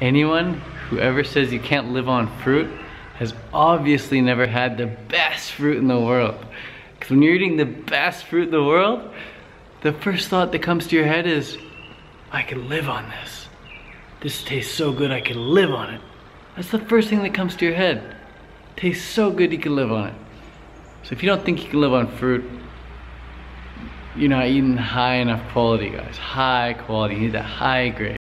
anyone who ever says you can't live on fruit has obviously never had the best fruit in the world. Because when you're eating the best fruit in the world, the first thought that comes to your head is, I can live on this. This tastes so good, I can live on it. That's the first thing that comes to your head. Tastes so good, you can live on it. So if you don't think you can live on fruit, you're not eating high enough quality, guys. High quality. You need that high grade.